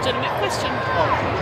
legitimate question.